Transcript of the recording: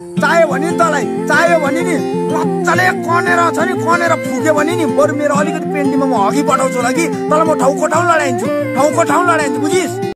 चाह्यो भने नि तँलाई चाहियो भने नि मजाले कनेर छ नि कनेर फुक्यो भने नि बरु मेरो अलिकति पेन्टिङमा म हगी पठाउँछु होला कि? तँलाई म ठाउँको ठाउँ लडाइदिन्छु ठाउँको ठाउँ लडाइदिन्छु बुझिस्?